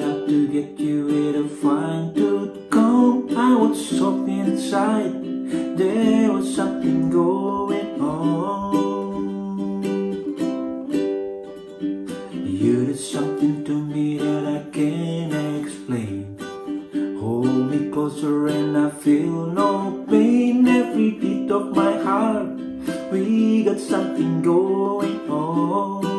up to get you with a fine tooth comb. I was something inside, there was something going on. You did something to me that I can't explain. Hold me closer and I feel no pain. Every beat of my heart, we got something going on.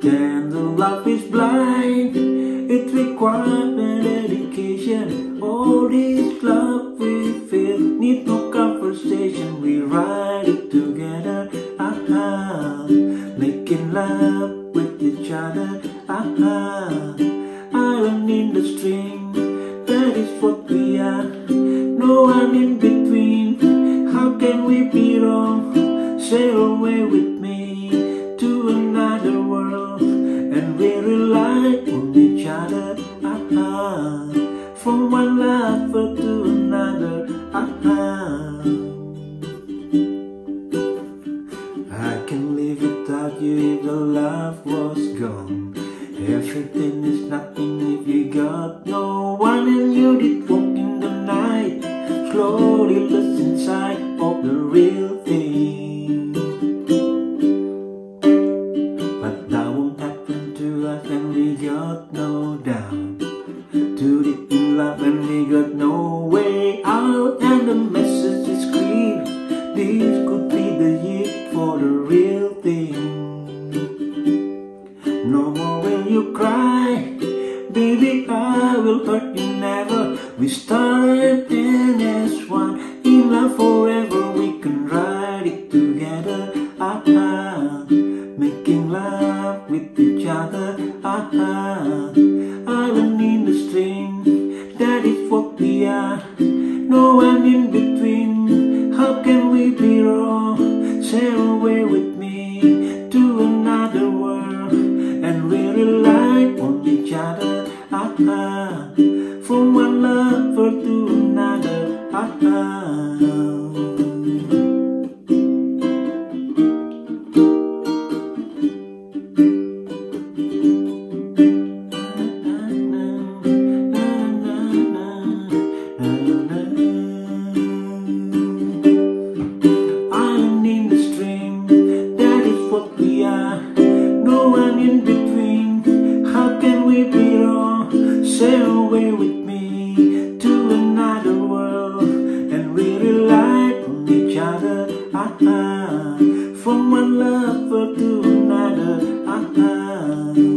Then the love is blind, it requires an education All this love we feel, need no conversation. We ride it together, ah making love with each other, ah Iron in the string, that is what we are. No one in between. How can we be wrong? Sail away with me I can live without you if the love was gone. Everything is nothing if you got no one and you did walk in the night. Slowly lost inside of the real thing. But that won't happen to us and we got no doubt. Baby. I will hurt you never. We started in as one, in love forever. We can ride it together, ah ah, making love with each other, ah ah. Island in the stream, that is what we are. No one in between. Ah ah, from one lover to another. Ah ah. From one lover to another. Ah ah.